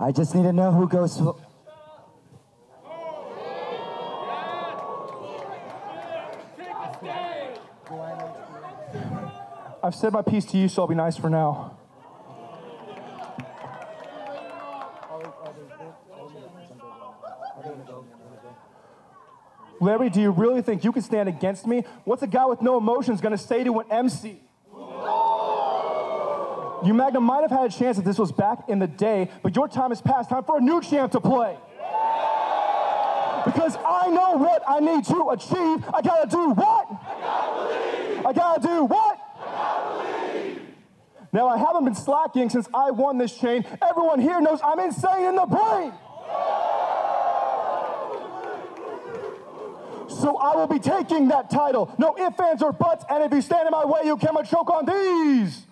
I just need to know who goes. I've said my piece to you, so I'll be nice for now. Larry, do you really think you can stand against me? What's a guy with no emotions gonna say to an MC? You Magnum might have had a chance if this was back in the day, but your time has passed. Time for a new champ to play. Because I know what I need to achieve. I gotta do what? I gotta I gotta do what? I gotta now, I haven't been slacking since I won this chain. Everyone here knows I'm insane in the brain. So I will be taking that title. No ifs, ands, or buts. And if you stand in my way, you cannot choke on these.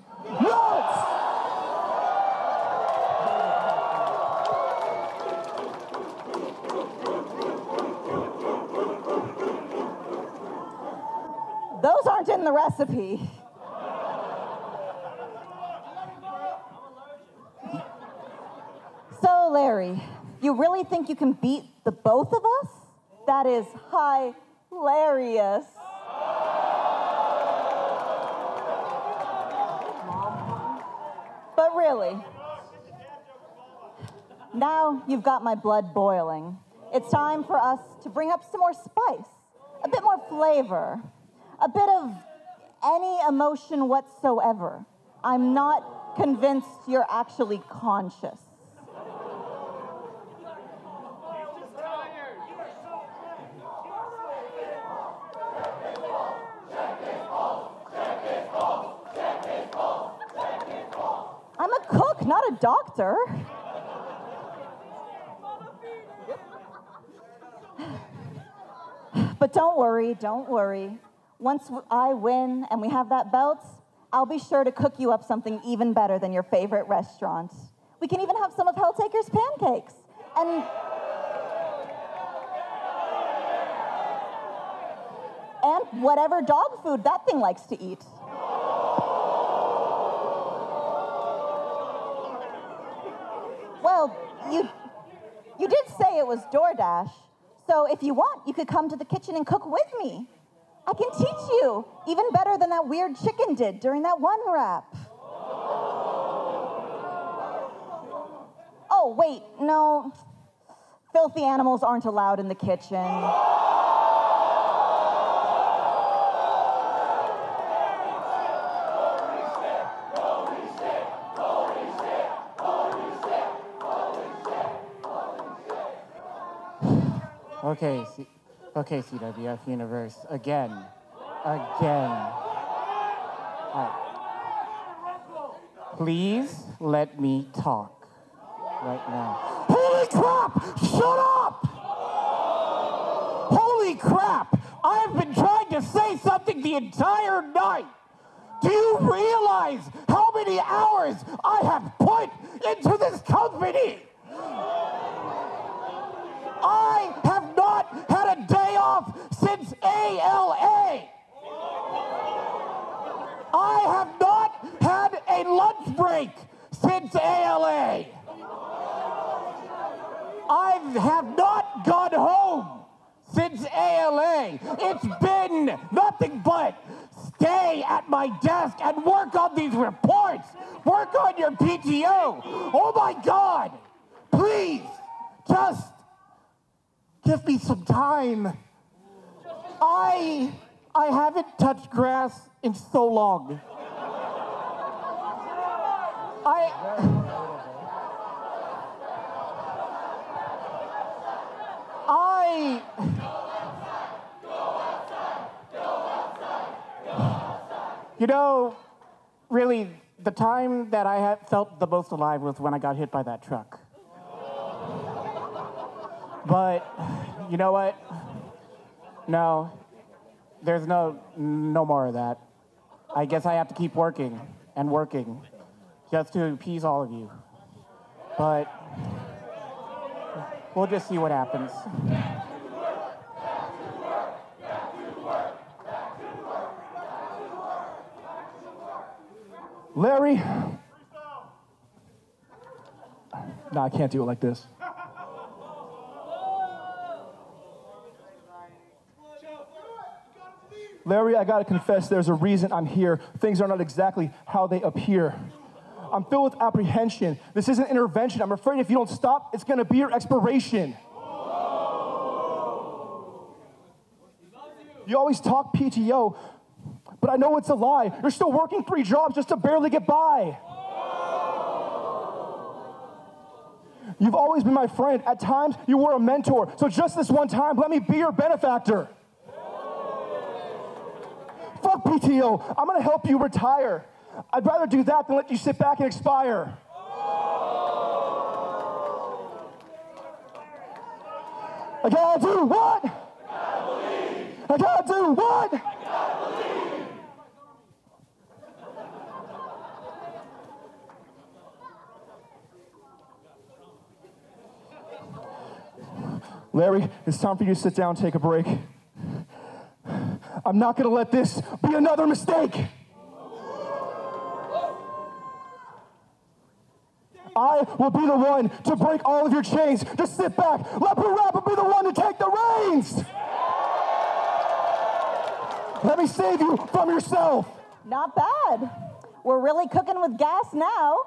Those aren't in the recipe. So, Larry, you really think you can beat the both of us? That is hilarious. But really, now you've got my blood boiling. It's time for us to bring up some more spice, a bit more flavor, a bit of any emotion whatsoever. I'm not convinced you're actually conscious. I'm a cook, not a doctor. But don't worry, don't worry. Once I win and we have that belt, I'll be sure to cook you up something even better than your favorite restaurant. We can even have some of Helltaker's pancakes. And and whatever dog food that thing likes to eat. Well, you you did say it was DoorDash. So if you want, you could come to the kitchen and cook with me. I can teach you even better than that weird chicken did during that one rap. Oh, wait, no. Filthy animals aren't allowed in the kitchen. Okay, C- okay, CWF Universe. Again. Again. Please let me talk right now. Holy crap! Shut up! Holy crap! I have been trying to say something the entire night. Do you realize how many hours I have put into this company? I have not had a day off since ALA. I have not had a since ALA. I have not gone home since ALA. It's been nothing but stay at my desk and work on these reports. Work on your PTO. Oh my God. Please, just Give me some time. I I haven't touched grass in so long. I I You know, really, the time that I felt the most alive was when I got hit by that truck. But you know what? No, there's no no more of that. I guess I have to keep working and working just to appease all of you. But we'll just see what happens. Larry, No, I can't do it like this. Larry, I gotta confess, there's a reason I'm here. Things are not exactly how they appear. I'm filled with apprehension. This isn't intervention. I'm afraid if you don't stop, it's gonna be your expiration. You always talk PTO, but I know it's a lie. You're still working three jobs just to barely get by. You've always been my friend. At times, you were a mentor. So just this one time, let me be your benefactor. Fuck PTO. I'm gonna help you retire. I'd rather do that than let you sit back and expire. I gotta do what? I gotta do what? Larry, it's time for you to sit down take a break. I'm not gonna let this be another mistake. I will be the one to break all of your chains. Just sit back. Let PaRappa be the one to take the reins. Let me save you from yourself. Not bad. We're really cooking with gas now.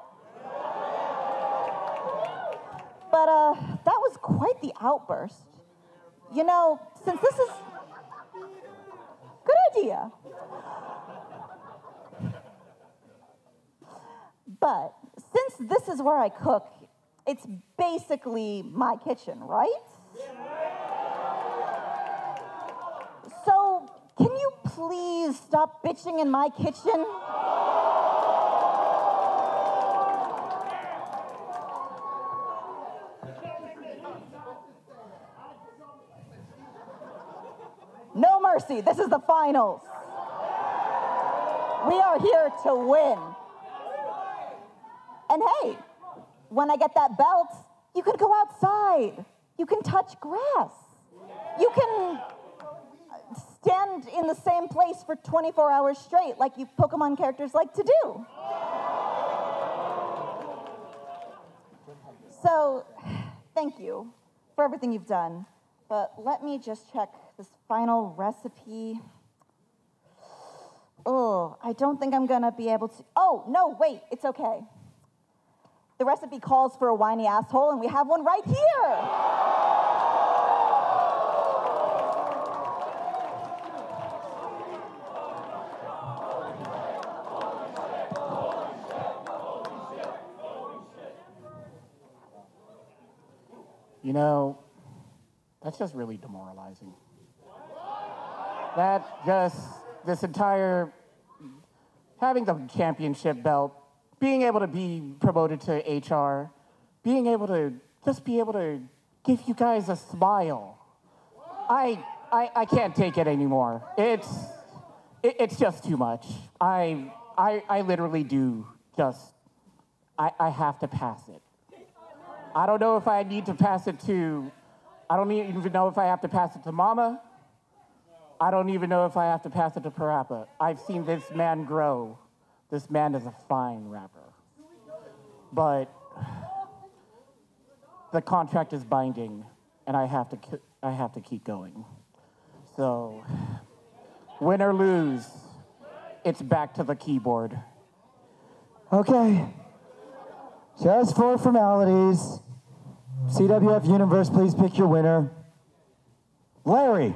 But uh, that was quite the outburst. You know, since this is. Good idea. But since this is where I cook, it's basically my kitchen, right? So, can you please stop bitching in my kitchen? No mercy. This is the finals. We are here to win. And hey, when I get that belt, you can go outside. You can touch grass. You can stand in the same place for 24 hours straight, like you Pokemon characters like to do. So, thank you for everything you've done. But let me just check this final recipe. Oh, I don't think I'm gonna be able to. Oh, no, wait, it's okay. The recipe calls for a whiny asshole, and we have one right here. You know, that's just really demoralizing. That just, this entire, having the championship belt, being able to be promoted to HR, being able to just be able to give you guys a smile. I, I, I can't take it anymore. It's, it, it's just too much. I, I, I literally do just, I, I have to pass it. I don't know if I need to pass it to, I don't even know if I have to pass it to Mama. I don't even know if I have to pass it to PaRappa. I've seen this man grow. This man is a fine rapper. But the contract is binding, and I have to, I have to keep going. So, win or lose, it's back to the keyboard. Okay. Just for formalities, CWF Universe, please pick your winner. Larry.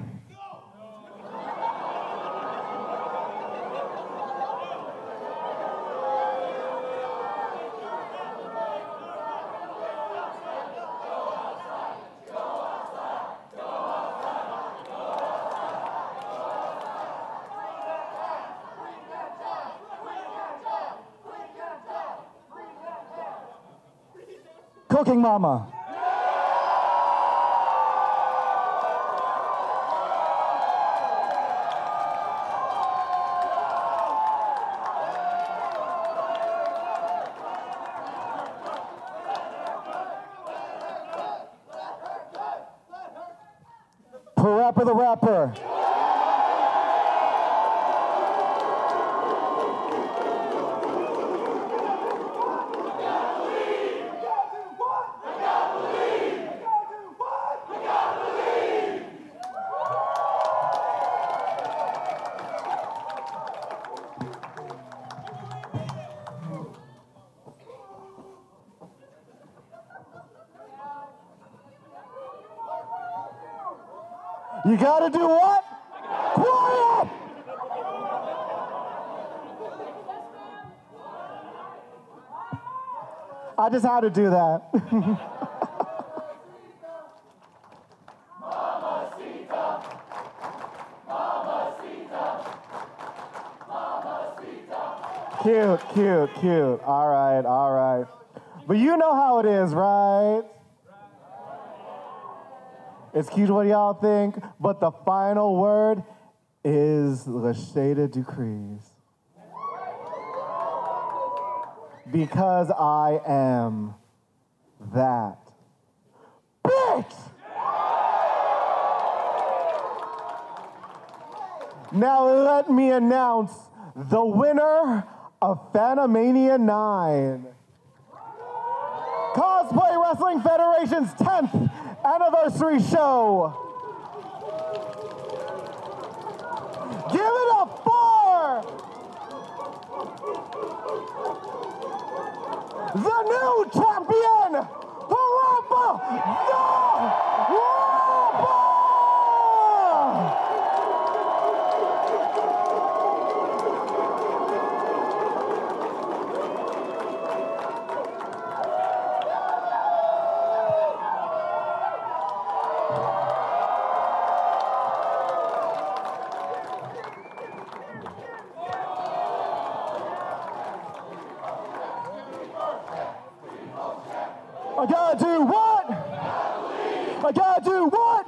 Cooking Mama. PaRappa the Rapper. You gotta do what? Quiet! I just had to do that. Cute, cute, cute. All right, all right. But you know how it is, right? It's cute what y'all think, but the final word is Lashada Ducrees. Because I am that bitch. Now let me announce the winner of Fanimania 9. Cosplay Wrestling Federation's 10th anniversary show. Give it up for the new I gotta do what? I gotta do what?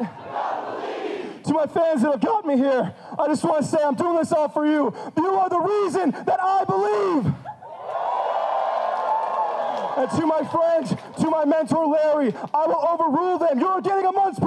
To my fans that have got me here, I just want to say I'm doing this all for you. You are the reason that I believe. And to my friends, to my mentor Larry, I will overrule them. You're getting a month's